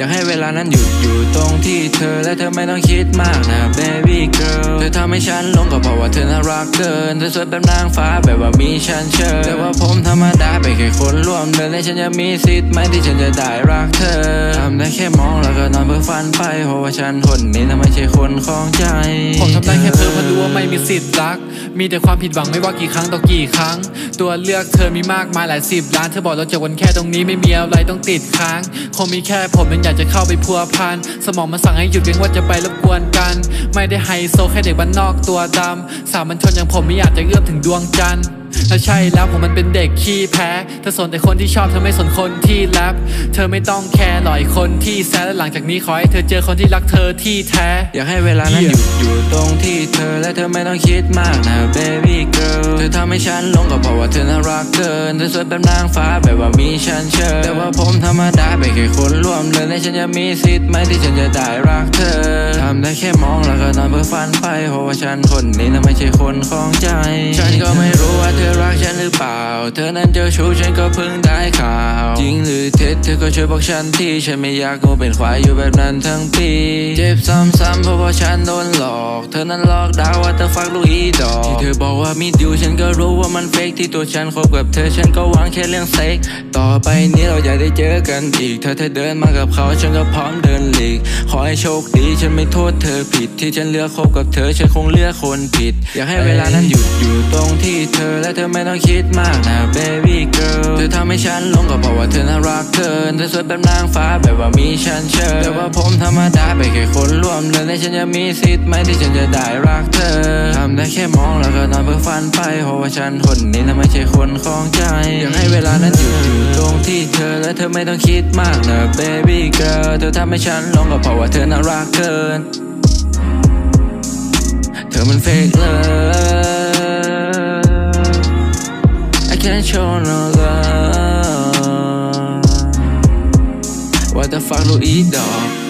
อยากให้เวลานั้นหยุดอยู่ตรงที่เธอและเธอไม่ต้องคิดมากนะ baby girl เธอทำให้ฉันหลงก็เพราะว่าเธอน่ารักเกินเธอสวยแบบนางฟ้าแบบว่ามีฉันเชิญแต่ว่าผมธรรมดาเป็นแค่คนร่วมเดินและฉันจะมีสิทธิ์ไหมที่ฉันจะได้รักเธำได้แค่มองแล้วก็นอนเพื่อฝันไปเพราะว่าฉันคนนี้น่ะไม่ใช่คนของใจ ผมทำได้แค่เธอเพราะรู้ว่าไม่มีสิทธิ์รัก มีแต่ความผิดหวังไม่ว่ากี่ครั้งต่อกี่ครั้ง ตัวเลือกเธอมีมากมายหลายสิบล้านเธอบอกเราจบกันแค่ตรงนี้ไม่มีอะไรต้องติดค้าง คงมีแค่ผมยังอยากจะเข้าไปพัวพันสมองมันสั่งให้หยุดเพียงว่าจะไปรบกวนกัน ไม่ได้ไฮโซแค่เด็กบ้านนอกตัวดำสามัญชนอย่างผมไม่อยากจะเอื้อมถึงดวงจันทร์ และใช่แล้วผมมันเป็นเด็กขี้แพ้เธอสนแต่คนที่ชอบเธอไม่สนคนที่แรปเธอไม่ต้องแคร์หล่อยคนที่แซะและหลังจากนี้ขอให้เธอเจอคนที่รักเธอที่แท้ อยากให้เวลานั้นหยุดอยู่ตรงที่เธอและเธอไม่ต้องคิดมากนะ baby girl เธอทำให้ฉันหลงก็เพราะว่าเธอน่ารักเกินเธอสวยแบบนางฟ้าแบบว่ามีฉันเชิญแต่ว่าผมธรรมดาเป็นแค่คนร่วมเดินและฉันจะมีสิทธิ์ไหมที่ฉันจะได้รักเธอทำได้ แค่มองแล้วก็นอนเพื่อฝันไปเพราะว่าฉันคนนี้น่ะไม่ใช่คนของใจ ฉันก็ไม่รู้ว่าเธอรักฉันหรือเปล่า เธอนั้นเจ้าชู้ฉันก็เพิ่งได้ข่าว จริงหรือเท็จเธอก็ช่วยบอกฉันที่ฉันไม่อยากโง่เป็นควายอยู่แบบนั้นทั้งปี เจ็บซ้ำๆเพราะว่าฉันโดนหลอกเธอนั้นหลอกดาวว่าเธอฟักลูกอีดอกที่เธอบอกว่ามิดอยู่ฉันก็รู้ว่ามันเฟกที่ตัวฉันคบกับเธอฉันก็หวังแค่เรื่องเซ็กต่อไปนี้เราอยากได้เจอกันอีกเธอเธอเดินมากับเขาฉันก็พร้อมเดินหลีกขอให้โชคดีฉันไม่โทษเธอผิด ที่ฉันเลือกคบกับเธอฉันคงเลือกคนผิด อยากให้เวลานั้นหยุดอยู่ตรงที่เธอและเธอไม่ต้องคิดมากนะ baby girl เธอทำให้ฉันลงก็เพราะว่าเธอน่ารักเกินเธอสวยแบบนางฟ้าแบบว่ามีฉันเชิญแต่ว่าผมธรรมดาเป็นแค่คนร่วมเดินและฉันจะมีสิทธิ์ไหมที่ฉันจะได้รักเธอทำได้แค่มองแล้วก็นอนเพื่อฝันไปเพราะว่าฉันคนนี้นะไม่ใช่คนของใจอยากให้เวลานั้นหยุดอยู่ตรงที่เธอและเธอไม่ต้องคิดมากนะ baby girl เธอทำให้ฉันหลงก็เพราะว่าเธอน่ารักเกิน เธอมันเฟกเลย I can't show no love What the fuck ลูอีดอก